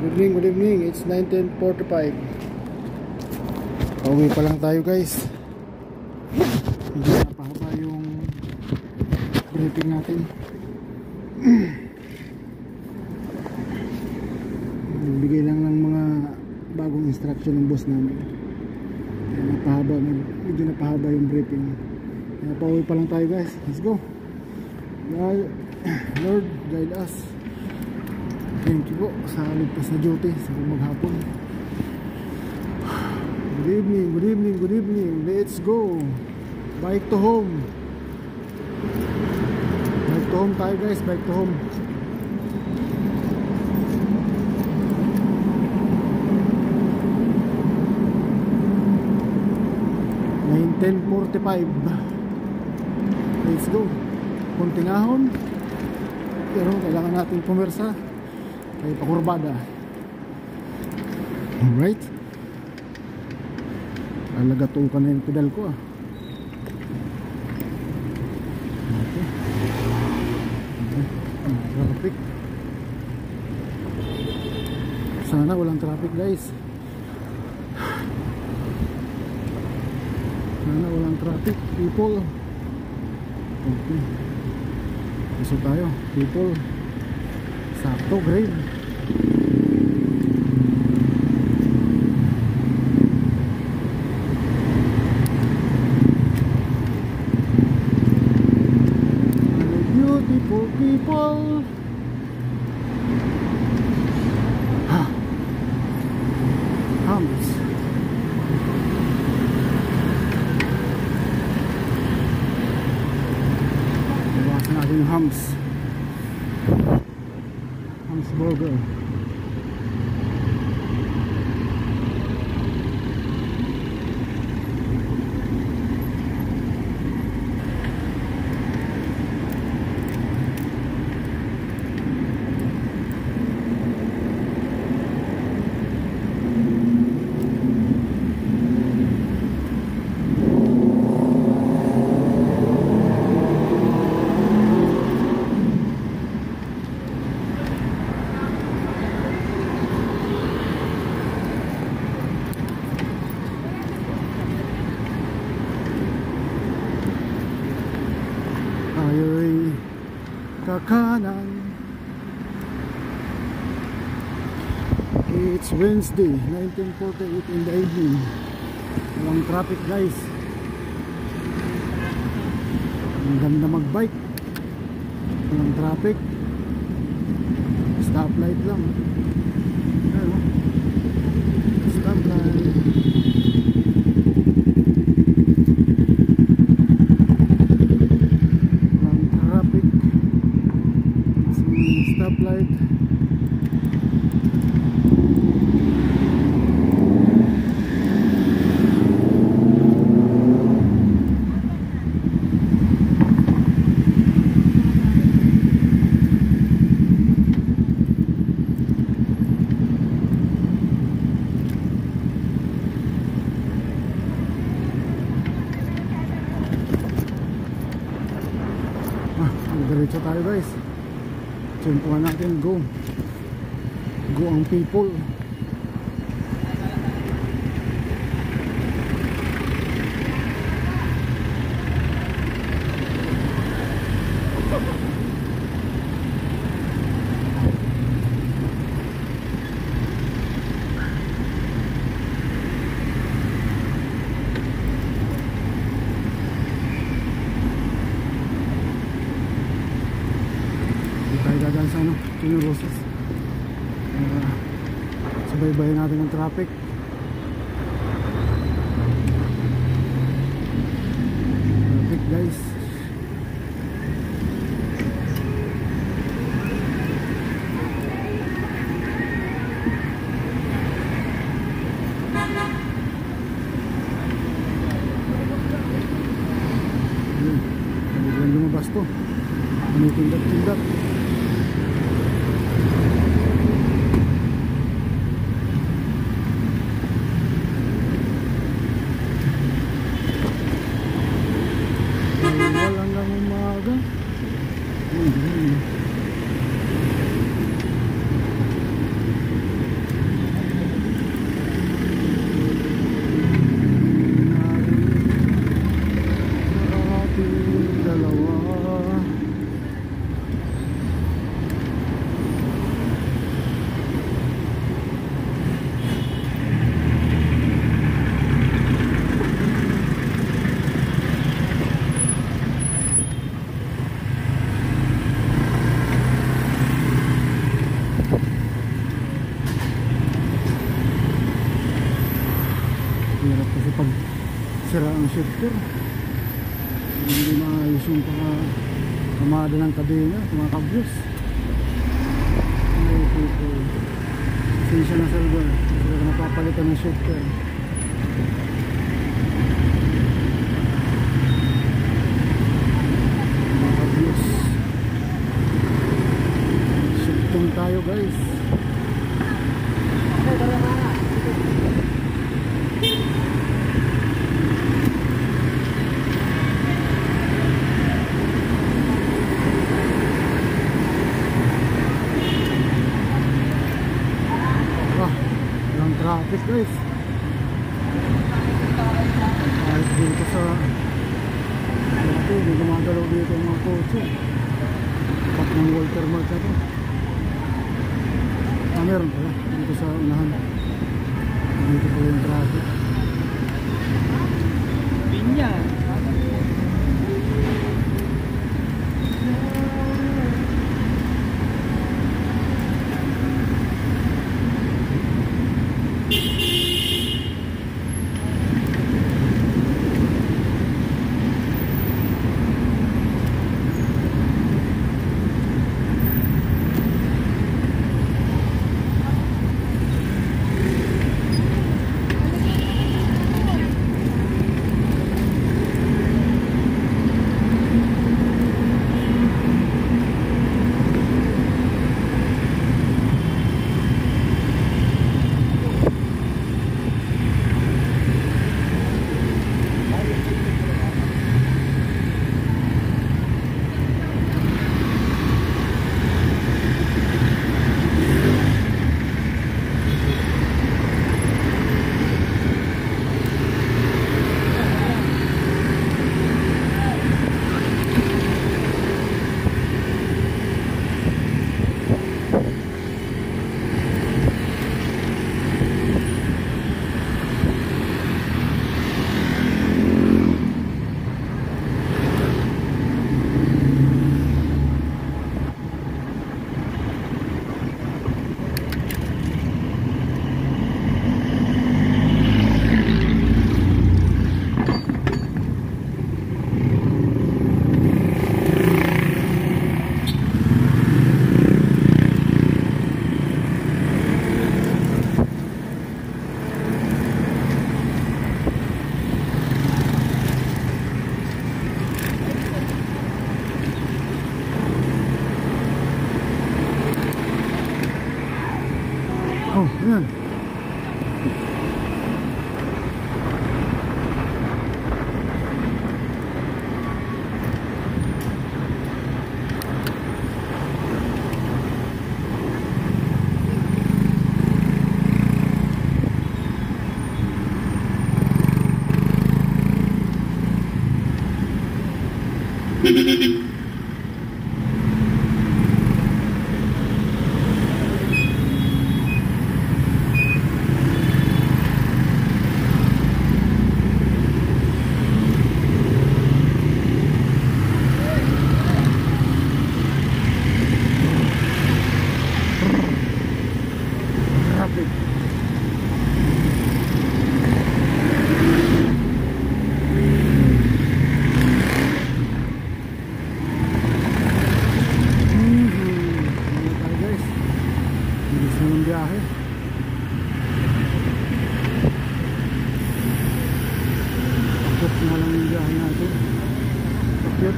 Good evening, good evening. It's 19.45. Pauwi pa lang tayo guys. Hindi napahaba yung briefing natin. Nagbigay lang ng mga bagong instruction ng boss namin. Kaya napahaba, medyo napahaba yung briefing. Kaya pauwi pa lang tayo guys. Let's go. Lord guide us. Thank you po sa ligtas na duty sa maghapon. Good evening, good evening, good evening. Let's go. Bike to home. Bike to home tayo guys, bike to home. Nine Let's go. Kunting ahon. Pero kailangan natin pumersa. Kaya pakurbada. Alright. Alagatukan na yung pedal ko ah. Okay. Okay. Ah, traffic. Sana walang traffic guys. Sana walang traffic people. Okay. Gusto tayo people. Sakto grade. Beautiful people. Ha. Hams. Iwasan natin yung hams. It's more. Kakanan It's Wednesday, 1948 in the evening. Walang traffic guys. Ang ganda magbike. Walang traffic. Stoplight lang Ano? Stoplight ng traffic si stoplight ah, diretso tayo guys tsempuhan natin go. Go ang people Hindi tayo dadaan Chino Roses. Uh, subaybayan natin ang. Traffic pag sira ang shifter hindi maayos yung paka kamada ng kadena mga kabyos sensya na salva sila ka napapalitan ng shifter mga kabyos shifting tayo guys Ah, walang traffic guys. Kahit dito sa Dati, may gumagalaw dito yung mga kotse. Tapat ng Walter Mart na to. Ah, meron pala. Dito sa unahan. Dito pala yung traffic. Pinya. Oh, man. Na lang yung biyahe natin. Takot.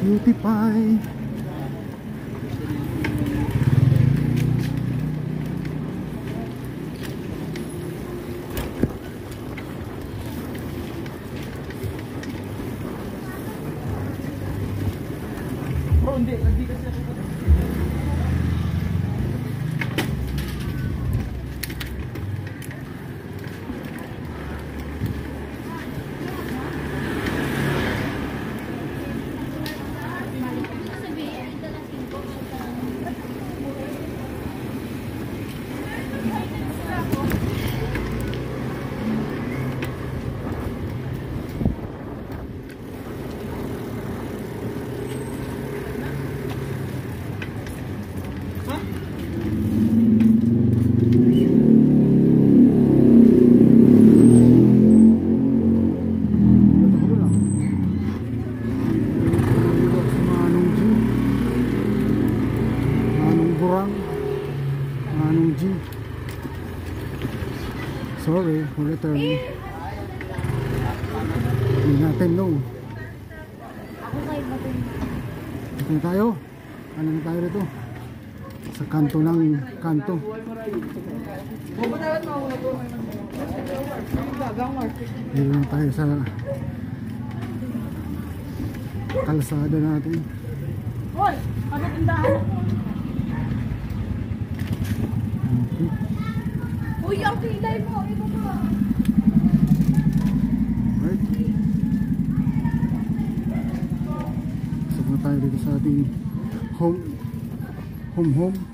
Cutie pie. Return. Hindi natin no. Ako kay Batong. Ito na tayo. Ano na tayo rito? Sa kanto ng kanto. Dito na tayo sa kalsada natin. Hoy! Ano tindahan mo? Okay. Uy, ang kilay mo. Ito pa. Right. Pasok na tayo dito sa ating home home home